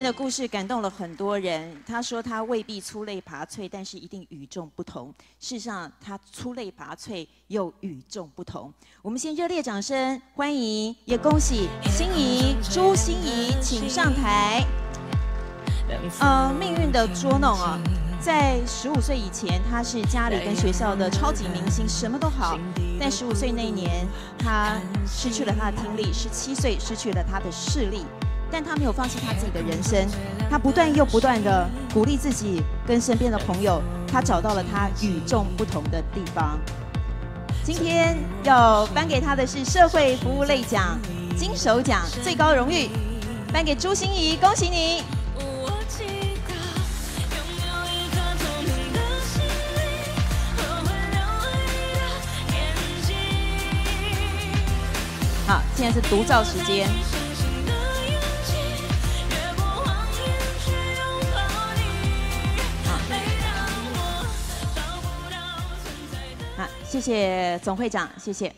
的故事感动了很多人。他说他未必出类拔萃，但是一定与众不同。事实上，他出类拔萃又与众不同。我们先热烈掌声欢迎，也恭喜心仪朱心怡，请上台。呃，命运的捉弄啊，在十五岁以前，他是家里跟学校的超级明星，什么都好。但十五岁那一年，他失去了他的听力；十七岁失去了他的视力。但他没有放弃他自己的人生，他不断又不断的鼓励自己跟身边的朋友，他找到了他与众不同的地方。今天要颁给他的是社会服务类奖金手奖最高荣誉，颁给朱心怡，恭喜你！好，现在是独照时间。谢谢总会长，谢谢。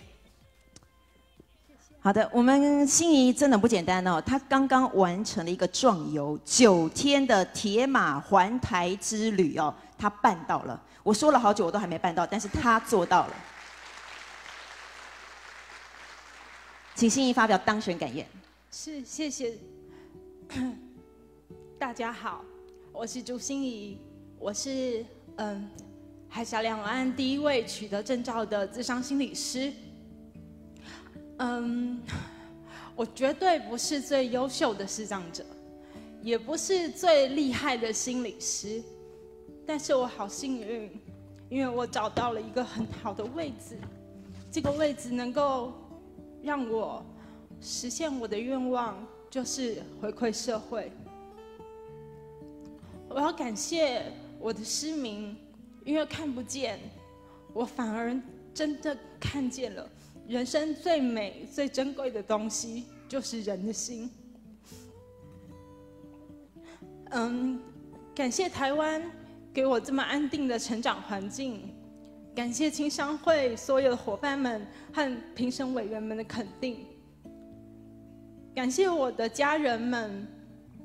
好的，我们心仪真的不简单哦，他刚刚完成了一个壮游九天的铁马环台之旅哦，他办到了。我说了好久，我都还没办到，但是他做到了。请心仪发表当选感言。是，谢谢。大家好，我是朱心怡，我是嗯。海峡两岸第一位取得证照的智商心理师。嗯，我绝对不是最优秀的视障者，也不是最厉害的心理师，但是我好幸运，因为我找到了一个很好的位置，这个位置能够让我实现我的愿望，就是回馈社会。我要感谢我的失明。因为看不见，我反而真的看见了。人生最美、最珍贵的东西，就是人的心。嗯，感谢台湾给我这么安定的成长环境，感谢青商会所有的伙伴们和评审委员们的肯定，感谢我的家人们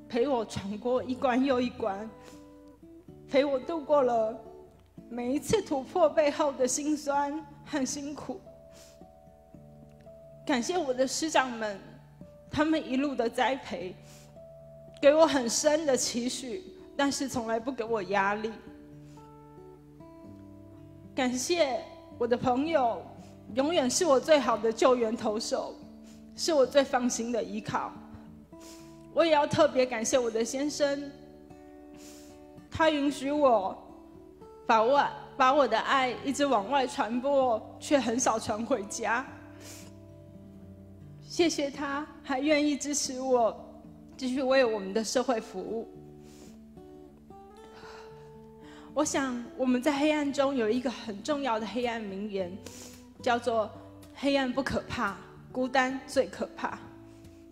陪我闯过一关又一关，陪我度过了。每一次突破背后的辛酸和辛苦，感谢我的师长们，他们一路的栽培，给我很深的期许，但是从来不给我压力。感谢我的朋友，永远是我最好的救援投手，是我最放心的依靠。我也要特别感谢我的先生，他允许我。把我把我的爱一直往外传播，却很少传回家。谢谢他，还愿意支持我，继续为我们的社会服务。我想我们在黑暗中有一个很重要的黑暗名言，叫做“黑暗不可怕，孤单最可怕”。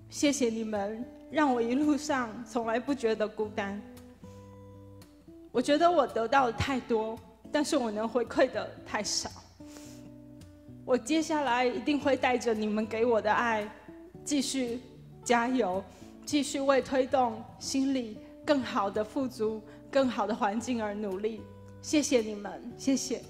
谢谢你们，让我一路上从来不觉得孤单。我觉得我得到的太多，但是我能回馈的太少。我接下来一定会带着你们给我的爱，继续加油，继续为推动心理更好的富足、更好的环境而努力。谢谢你们，谢谢。